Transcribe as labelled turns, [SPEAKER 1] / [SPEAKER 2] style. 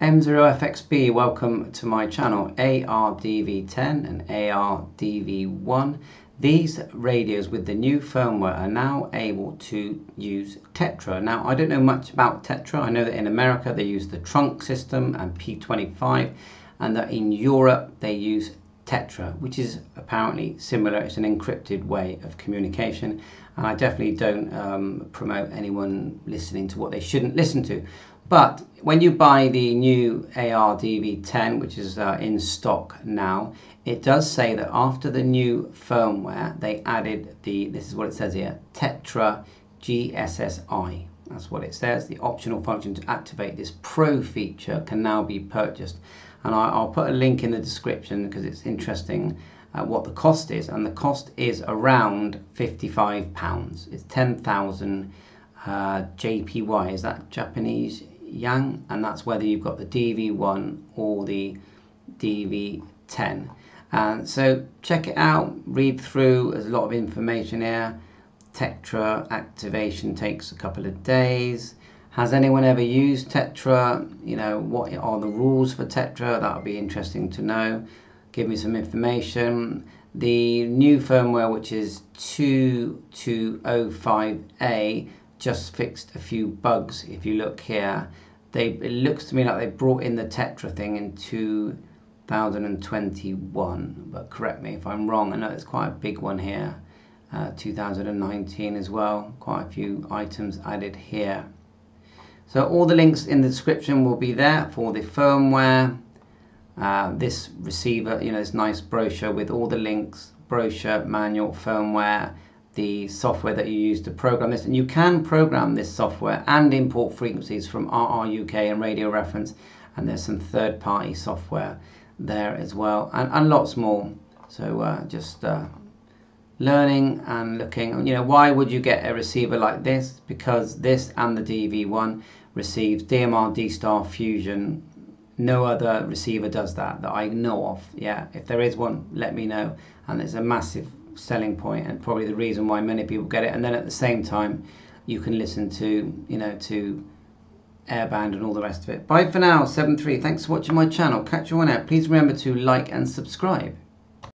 [SPEAKER 1] M0FXB, welcome to my channel ARDV10 and ARDV1. These radios with the new firmware are now able to use Tetra. Now, I don't know much about Tetra. I know that in America they use the trunk system and P25, and that in Europe they use Tetra, which is apparently similar. It's an encrypted way of communication, and I definitely don't um, promote anyone listening to what they shouldn't listen to. But when you buy the new ARDV10, which is uh, in stock now, it does say that after the new firmware, they added the, this is what it says here, Tetra GSSI. That's what it says. The optional function to activate this Pro feature can now be purchased. And I, will put a link in the description because it's interesting uh, what the cost is. And the cost is around 55 pounds. It's 10,000 uh, JPY is that Japanese yen and that's whether you've got the DV1 or the DV10 and uh, so check it out read through there's a lot of information here Tetra activation takes a couple of days has anyone ever used Tetra? You know, what are the rules for Tetra? That would be interesting to know. Give me some information. The new firmware, which is 2205A, just fixed a few bugs. If you look here, they it looks to me like they brought in the Tetra thing in 2021. But correct me if I'm wrong. I know it's quite a big one here. Uh, 2019 as well. Quite a few items added here. So all the links in the description will be there for the firmware, uh, this receiver, you know, this nice brochure with all the links, brochure, manual, firmware, the software that you use to program this. And you can program this software and import frequencies from RRUK and Radio Reference. And there's some third-party software there as well, and, and lots more. So uh, just uh, learning and looking. And you know, why would you get a receiver like this? Because this and the DV1 receives DMR D-Star Fusion. No other receiver does that that I know of. Yeah, if there is one, let me know. And it's a massive selling point and probably the reason why many people get it. And then at the same time, you can listen to, you know, to Airband and all the rest of it. Bye for now, 7-3. Thanks for watching my channel. Catch you on air. Please remember to like and subscribe.